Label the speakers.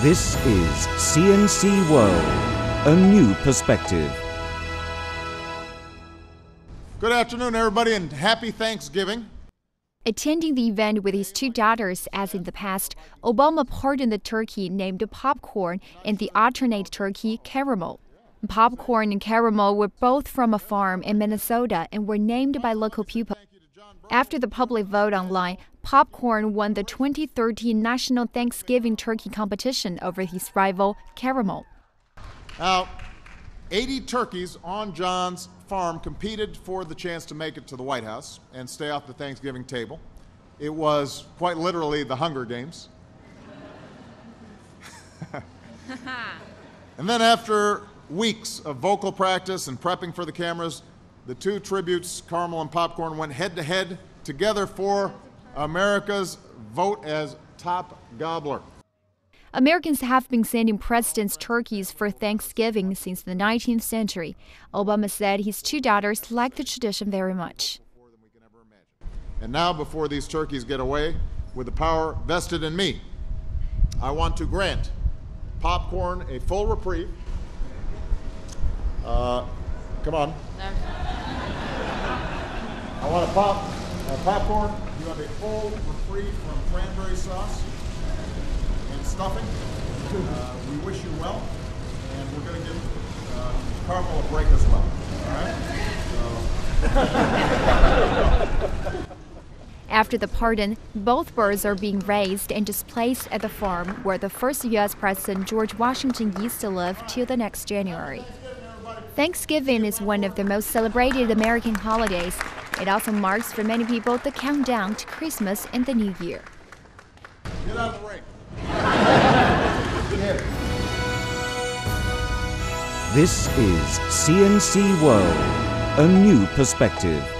Speaker 1: This is CNC World, a new perspective.
Speaker 2: Good afternoon, everybody, and happy Thanksgiving.
Speaker 3: Attending the event with his two daughters, as in the past, Obama pardoned the turkey named popcorn and the alternate turkey caramel. Popcorn and caramel were both from a farm in Minnesota and were named by local people. After the public vote online, Popcorn won the 2013 National Thanksgiving Turkey Competition over his rival, Caramel.
Speaker 2: Now, 80 turkeys on John's farm competed for the chance to make it to the White House and stay off the Thanksgiving table. It was quite literally the Hunger Games. and then, after weeks of vocal practice and prepping for the cameras, the two tributes, Caramel and Popcorn, went head to head together for America's vote as top gobbler.
Speaker 3: Americans have been sending presidents turkeys for Thanksgiving since the 19th century. Obama said his two daughters like the tradition very much.
Speaker 2: And now, before these turkeys get away with the power vested in me, I want to grant popcorn a full reprieve. Uh, come on. I want a pop, a popcorn. You have a full reprieve from cranberry sauce and stuffing. Uh, we wish you well, and we're going to give uh, Caramel a break as well. All
Speaker 3: right? After the pardon, both birds are being raised and displaced at the farm where the first U.S. President George Washington used to live till the next January. Thanksgiving is one of the most celebrated American holidays. It also marks for many people the countdown to Christmas and the New Year.
Speaker 2: Get out of the ring.
Speaker 1: This is CNC World, a new perspective.